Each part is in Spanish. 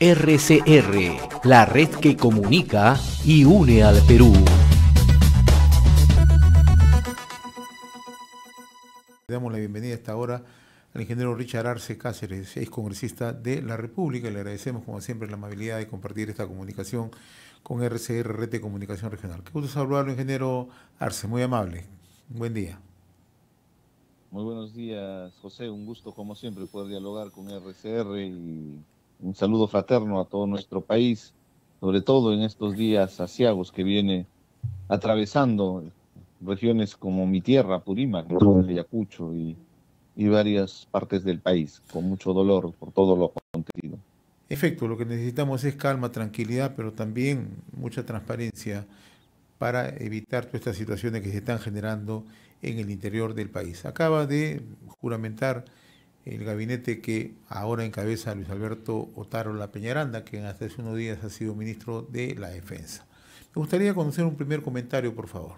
RCR, la red que comunica y une al Perú. Le damos la bienvenida a esta hora al ingeniero Richard Arce Cáceres, ex congresista de la República. Le agradecemos, como siempre, la amabilidad de compartir esta comunicación con RCR, Red de Comunicación Regional. Qué gusto saludarlo, ingeniero Arce, muy amable. Buen día. Muy buenos días, José. Un gusto, como siempre, poder dialogar con RCR y un saludo fraterno a todo nuestro país, sobre todo en estos días asiagos que viene atravesando regiones como mi tierra, Purímac, Ayacucho y, y varias partes del país, con mucho dolor por todo lo acontecido. Efecto, lo que necesitamos es calma, tranquilidad, pero también mucha transparencia para evitar todas estas situaciones que se están generando en el interior del país. Acaba de juramentar el gabinete que ahora encabeza Luis Alberto Otaro La Peñaranda, que hasta hace unos días ha sido ministro de la Defensa. Me gustaría conocer un primer comentario, por favor.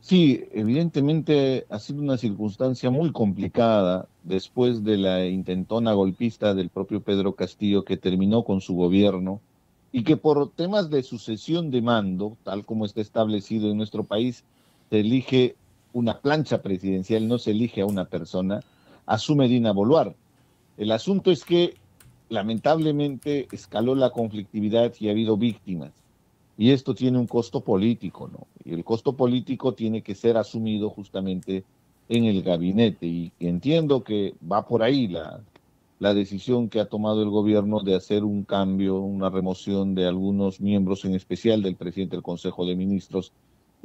Sí, evidentemente ha sido una circunstancia muy complicada después de la intentona golpista del propio Pedro Castillo que terminó con su gobierno y que por temas de sucesión de mando, tal como está establecido en nuestro país, se elige una plancha presidencial, no se elige a una persona, asume Dina Boluar. El asunto es que lamentablemente escaló la conflictividad y ha habido víctimas. Y esto tiene un costo político, ¿no? Y el costo político tiene que ser asumido justamente en el gabinete. Y entiendo que va por ahí la, la decisión que ha tomado el gobierno de hacer un cambio, una remoción de algunos miembros, en especial del presidente del Consejo de Ministros,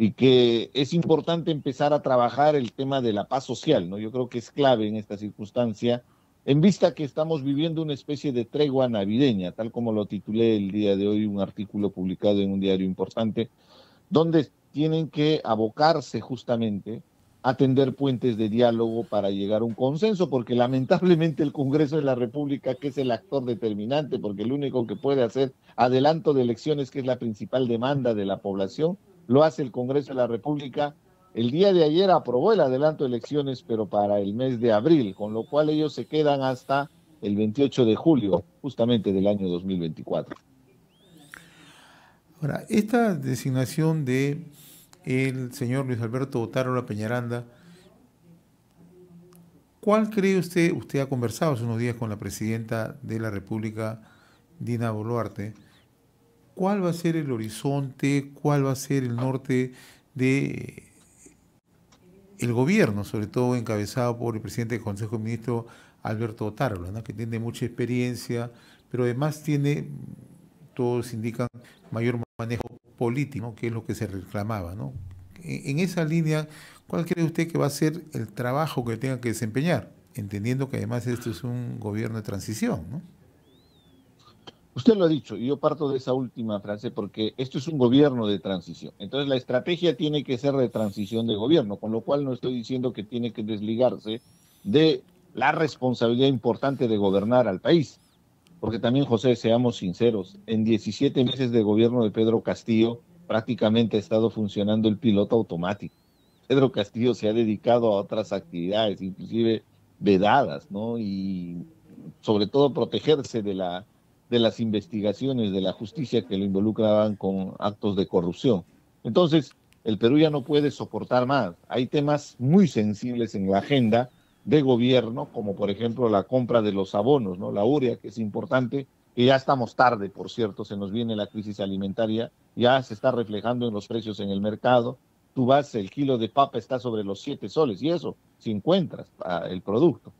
y que es importante empezar a trabajar el tema de la paz social, ¿no? Yo creo que es clave en esta circunstancia, en vista que estamos viviendo una especie de tregua navideña, tal como lo titulé el día de hoy, un artículo publicado en un diario importante, donde tienen que abocarse justamente a tender puentes de diálogo para llegar a un consenso, porque lamentablemente el Congreso de la República, que es el actor determinante, porque el único que puede hacer adelanto de elecciones, que es la principal demanda de la población, lo hace el Congreso de la República. El día de ayer aprobó el adelanto de elecciones, pero para el mes de abril, con lo cual ellos se quedan hasta el 28 de julio, justamente del año 2024. Ahora, esta designación de el señor Luis Alberto Otárola Peñaranda, ¿cuál cree usted, usted ha conversado hace unos días con la presidenta de la República, Dina Boluarte, cuál va a ser el horizonte, cuál va a ser el norte de el gobierno, sobre todo encabezado por el presidente del Consejo de Ministros, Alberto Otárola, que tiene mucha experiencia, pero además tiene, todos indican, mayor manejo político, que es lo que se reclamaba. ¿no? En esa línea, ¿cuál cree usted que va a ser el trabajo que tenga que desempeñar? Entendiendo que además esto es un gobierno de transición, ¿no? Usted lo ha dicho, y yo parto de esa última frase porque esto es un gobierno de transición. Entonces la estrategia tiene que ser de transición de gobierno, con lo cual no estoy diciendo que tiene que desligarse de la responsabilidad importante de gobernar al país. Porque también, José, seamos sinceros, en 17 meses de gobierno de Pedro Castillo prácticamente ha estado funcionando el piloto automático. Pedro Castillo se ha dedicado a otras actividades, inclusive vedadas, ¿no? Y sobre todo protegerse de la de las investigaciones de la justicia que lo involucraban con actos de corrupción. Entonces, el Perú ya no puede soportar más. Hay temas muy sensibles en la agenda de gobierno, como por ejemplo la compra de los abonos, ¿no? La urea, que es importante, que ya estamos tarde, por cierto, se nos viene la crisis alimentaria, ya se está reflejando en los precios en el mercado. Tú vas, el kilo de papa está sobre los 7 soles, y eso, si encuentras el producto.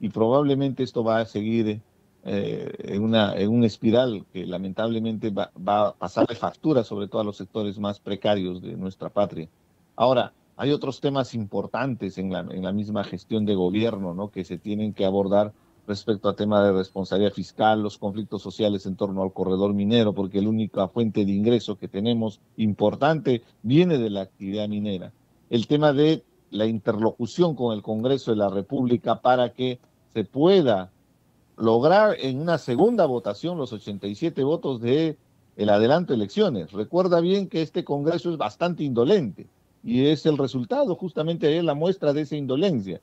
Y probablemente esto va a seguir eh, en, una, en un espiral que lamentablemente va, a pasar de factura sobre todo a los sectores más precarios de nuestra patria. Ahora, hay otros temas importantes en la, en la misma gestión de gobierno ¿no? que se tienen que abordar respecto a tema de responsabilidad fiscal, los conflictos sociales en torno al corredor minero, porque la única fuente de ingreso que tenemos importante viene de la actividad minera. El tema de la interlocución con el Congreso de la República para que se pueda lograr en una segunda votación los 87 votos de el adelanto de elecciones. Recuerda bien que este Congreso es bastante indolente y es el resultado justamente de la muestra de esa indolencia.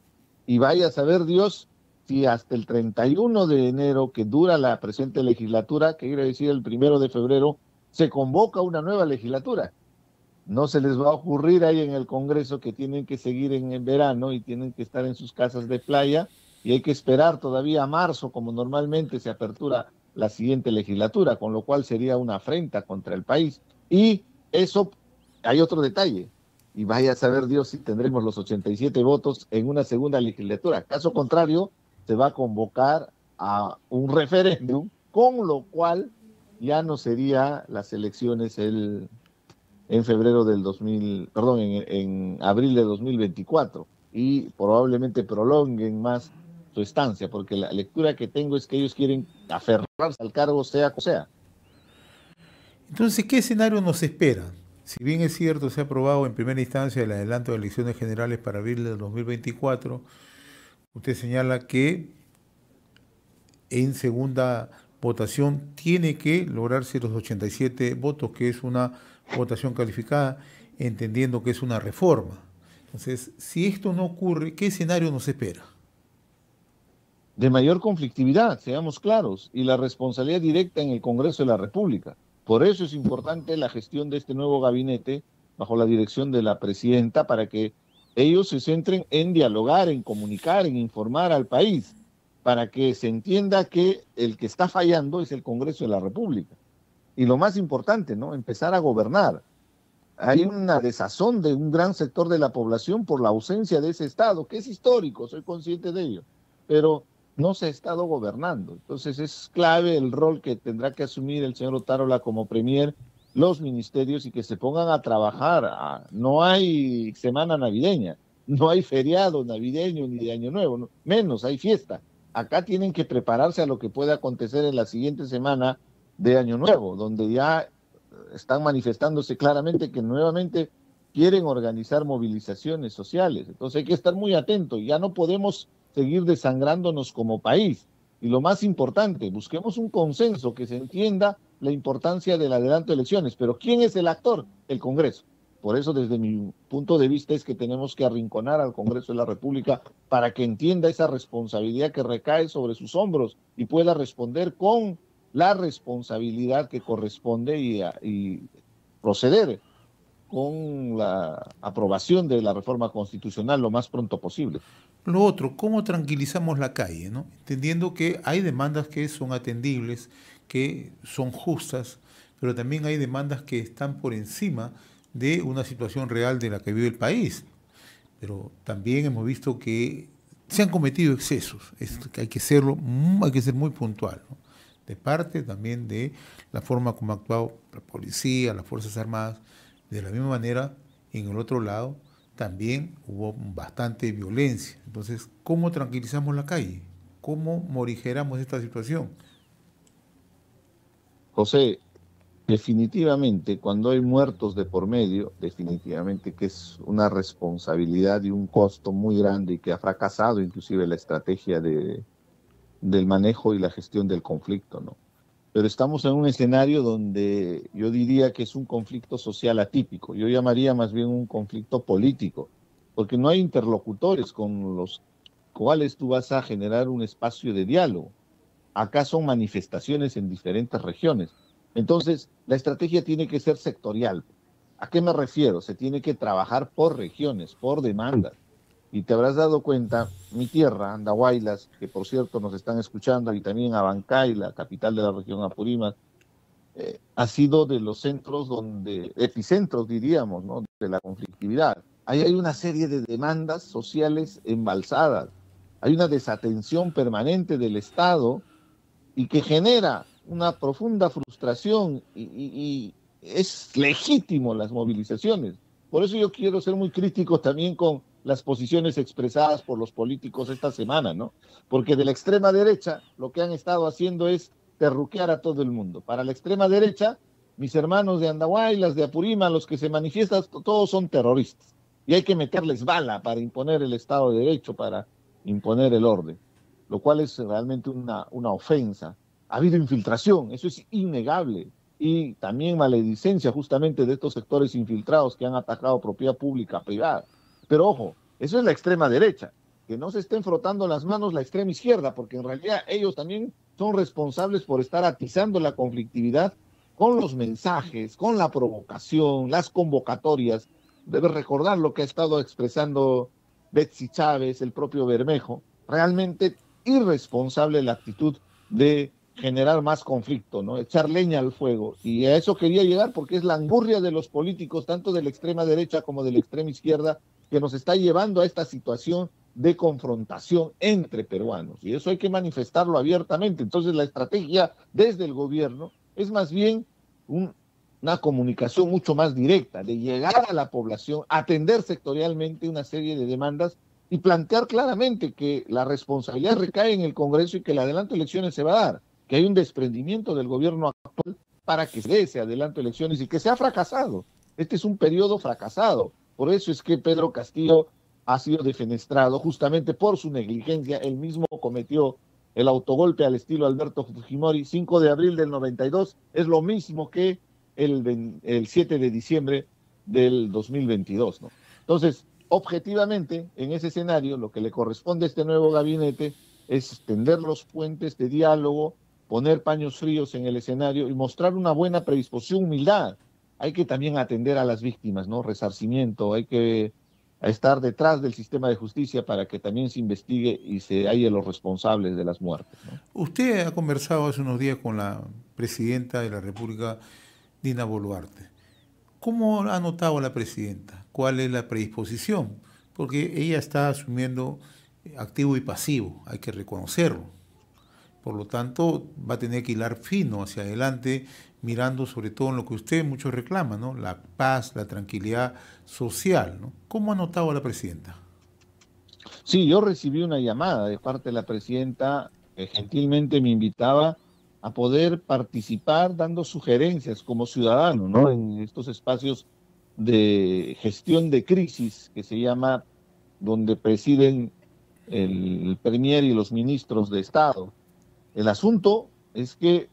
Y vaya a saber Dios si hasta el 31 de enero que dura la presente legislatura, que quiere decir el primero de febrero, se convoca una nueva legislatura. No se les va a ocurrir ahí en el Congreso que tienen que seguir en el verano y tienen que estar en sus casas de playa y hay que esperar todavía a marzo, como normalmente se apertura la siguiente legislatura, con lo cual sería una afrenta contra el país. Y eso, hay otro detalle, y vaya a saber Dios si tendremos los 87 votos en una segunda legislatura. Caso contrario, se va a convocar a un referéndum, con lo cual ya no sería las elecciones el, en febrero del 2000, perdón, en, abril de 2024 y probablemente prolonguen más su estancia, porque la lectura que tengo es que ellos quieren aferrarse al cargo sea como sea. Entonces, ¿qué escenario nos espera? Si bien es cierto, se ha aprobado en primera instancia el adelanto de elecciones generales para abril del 2024, usted señala que en segunda votación tiene que lograrse los 87 votos, que es una votación calificada, entendiendo que es una reforma. Entonces, si esto no ocurre, ¿qué escenario nos espera? De mayor conflictividad, seamos claros, y la responsabilidad directa en el Congreso de la República. Por eso es importante la gestión de este nuevo gabinete bajo la dirección de la presidenta para que ellos se centren en dialogar, en comunicar, en informar al país para que se entienda que el que está fallando es el Congreso de la República. Y lo más importante, ¿no? Empezar a gobernar. Hay una desazón de un gran sector de la población por la ausencia de ese Estado, que es histórico, soy consciente de ello, pero no se ha estado gobernando. Entonces es clave el rol que tendrá que asumir el señor Otárola como premier, los ministerios y que se pongan a trabajar. Ah, no hay semana navideña, no hay feriado navideño ni de Año Nuevo, menos hay fiesta acá tienen que prepararse a lo que puede acontecer en la siguiente semana de Año Nuevo, donde ya están manifestándose claramente que nuevamente quieren organizar movilizaciones sociales. Entonces hay que estar muy atentos, ya no podemos seguir desangrándonos como país. Y lo más importante, busquemos un consenso que se entienda la importancia del adelanto de elecciones. Pero ¿quién es el actor? El Congreso. Por eso, desde mi punto de vista, es que tenemos que arrinconar al Congreso de la República para que entienda esa responsabilidad que recae sobre sus hombros y pueda responder con la responsabilidad que corresponde y, y proceder con la aprobación de la reforma constitucional lo más pronto posible. Lo otro, ¿cómo tranquilizamos la calle? ¿no? Entendiendo que hay demandas que son atendibles, que son justas, pero también hay demandas que están por encima de una situación real de la que vive el país. Pero también hemos visto que se han cometido excesos, hay que serlo, hay que ser muy puntual, de parte también de la forma como ha actuado la policía, las Fuerzas Armadas, de la misma manera, en el otro lado, también hubo bastante violencia. Entonces, ¿cómo tranquilizamos la calle? ¿Cómo morigeramos esta situación? José, definitivamente cuando hay muertos de por medio, definitivamente que es una responsabilidad y un costo muy grande y que ha fracasado inclusive la estrategia de, del manejo y la gestión del conflicto, ¿no? Pero estamos en un escenario donde yo diría que es un conflicto social atípico, yo llamaría más bien un conflicto político, porque no hay interlocutores con los cuales tú vas a generar un espacio de diálogo. Acá son manifestaciones en diferentes regiones entonces, la estrategia tiene que ser sectorial. ¿A qué me refiero? Se tiene que trabajar por regiones, por demandas. Y te habrás dado cuenta, mi tierra, Andahuaylas, que por cierto nos están escuchando, y también Abancay, la capital de la región Apurímac, eh, ha sido de los centros donde, epicentros diríamos, ¿no? de la conflictividad. Ahí hay una serie de demandas sociales embalsadas. Hay una desatención permanente del Estado y que genera una profunda frustración y, es legítimo las movilizaciones. Por eso yo quiero ser muy crítico también con las posiciones expresadas por los políticos esta semana, ¿no? Porque de la extrema derecha lo que han estado haciendo es terruquear a todo el mundo. Para la extrema derecha, mis hermanos de Andahuay, las de Apurima, los que se manifiestan, todos son terroristas. Y hay que meterles bala para imponer el Estado de Derecho, para imponer el orden, lo cual es realmente una, una ofensa ha habido infiltración, eso es innegable. Y también maledicencia justamente de estos sectores infiltrados que han atacado propiedad pública, privada. Pero ojo, eso es la extrema derecha. que no se estén frotando las manos la extrema izquierda, porque en realidad ellos también son responsables por estar atizando la conflictividad con los mensajes, con la provocación, las convocatorias. Debe recordar lo que ha estado expresando Betsy Chávez, el propio Bermejo. Realmente irresponsable la actitud de generar más conflicto, ¿no? Echar leña al fuego. Y a eso quería llegar porque es la angurria de los políticos, tanto de la extrema derecha como de la extrema izquierda, que nos está llevando a esta situación de confrontación entre peruanos. Y eso hay que manifestarlo abiertamente. Entonces la estrategia desde el gobierno es más bien una comunicación mucho más directa, de llegar a la población, atender sectorialmente una serie de demandas y plantear claramente que la responsabilidad recae en el Congreso y que el adelanto de elecciones se va a dar, que hay un desprendimiento del gobierno actual para que se dé ese adelanto de elecciones y que se ha fracasado. Este es un periodo fracasado. Por eso es que Pedro Castillo ha sido defenestrado justamente por su negligencia. Él mismo cometió el autogolpe al estilo Alberto Fujimori, 5 de abril del 92, es lo mismo que el, el 7 de diciembre del 2022. ¿no? Entonces, objetivamente, en ese escenario, lo que le corresponde a este nuevo gabinete es tender los puentes de diálogo, poner paños fríos en el escenario y mostrar una buena predisposición, humildad. Hay que también atender a las víctimas, ¿no? Resarcimiento, hay que estar detrás del sistema de justicia para que también se investigue y se halle los responsables de las muertes. Usted ha conversado hace unos días con la presidenta de la República, Dina Boluarte. ¿Cómo ha notado la presidenta? ¿Cuál es la predisposición? Porque ella está asumiendo activo y pasivo, hay que reconocerlo. Por lo tanto, va a tener que hilar fino hacia adelante, mirando sobre todo en lo que usted mucho reclama, ¿no? La paz, la tranquilidad social, ¿no? ¿Cómo ha notado la presidenta? Sí, yo recibí una llamada de parte de la presidenta que gentilmente me invitaba a poder participar dando sugerencias como ciudadano, ¿no? En estos espacios de gestión de crisis que se llama, donde presiden el Premier y los ministros de Estado. El asunto es que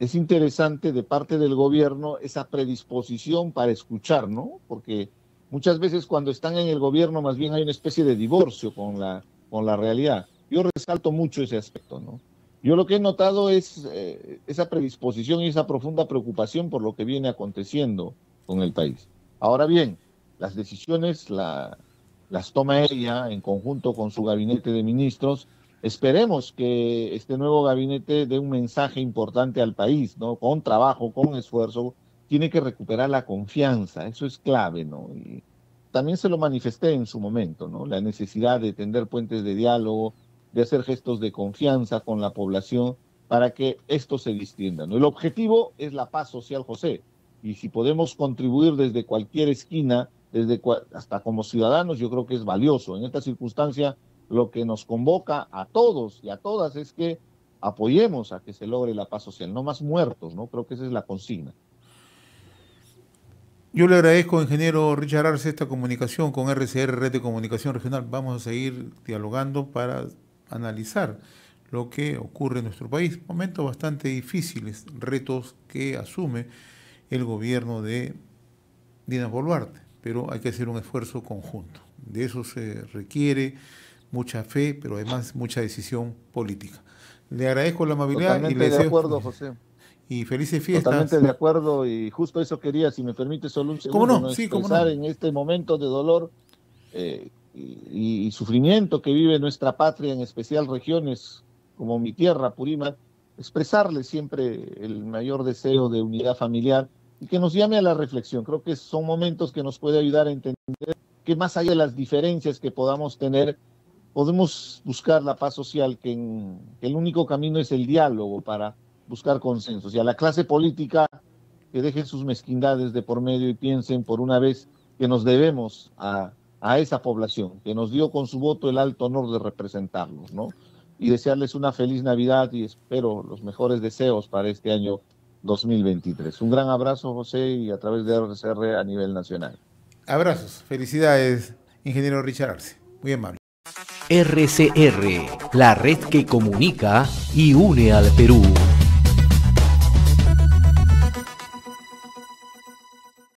es interesante de parte del gobierno esa predisposición para escuchar, ¿no? Porque muchas veces cuando están en el gobierno más bien hay una especie de divorcio con la, con la realidad. Yo resalto mucho ese aspecto, ¿no? Yo lo que he notado es eh, esa predisposición y esa profunda preocupación por lo que viene aconteciendo con el país. Ahora bien, las decisiones las toma ella en conjunto con su gabinete de ministros. Esperemos que este nuevo gabinete dé un mensaje importante al país, ¿no? Con trabajo, con esfuerzo, tiene que recuperar la confianza, eso es clave, ¿no? Y también se lo manifesté en su momento, ¿no? La necesidad de tender puentes de diálogo, de hacer gestos de confianza con la población para que esto se distienda. ¿no? El objetivo es la paz social, José, y si podemos contribuir desde cualquier esquina, desde hasta como ciudadanos, yo creo que es valioso. En esta circunstancia, lo que nos convoca a todos y a todas es que apoyemos a que se logre la paz social, no más muertos, ¿no? Creo que esa es la consigna. Yo le agradezco, ingeniero Richard Arce, esta comunicación con RCR, Red de Comunicación Regional. Vamos a seguir dialogando para analizar lo que ocurre en nuestro país. Momentos bastante difíciles, retos que asume el gobierno de Dina Boluarte, pero hay que hacer un esfuerzo conjunto. De eso se requiere mucha fe, pero además mucha decisión política. Le agradezco la amabilidad y le deseo... de acuerdo, José. Y felices fiestas. Totalmente de acuerdo y justo eso quería, si me permite, solo un segundo, ¿Cómo no? Sí, ¿cómo no? en este momento de dolor eh, y, sufrimiento que vive nuestra patria, en especial regiones como mi tierra, Purímac, expresarle siempre el mayor deseo de unidad familiar y que nos llame a la reflexión. Creo que son momentos que nos puede ayudar a entender que más allá de las diferencias que podamos tener, podemos buscar la paz social, que, el único camino es el diálogo para buscar consensos. Y a la clase política que dejen sus mezquindades de por medio y piensen por una vez que nos debemos a a esa población que nos dio con su voto el alto honor de representarlos, ¿no? Y desearles una feliz Navidad y espero los mejores deseos para este año 2023. Un gran abrazo, José, y a través de RCR a nivel nacional. Abrazos, felicidades, ingeniero Richard Arce. Muy amable. RCR, la red que comunica y une al Perú.